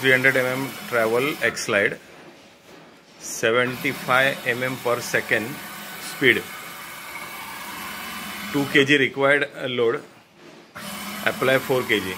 three hundred M M travel एक्सलाइड seventy five M M पर second speed two K G required load apply four K G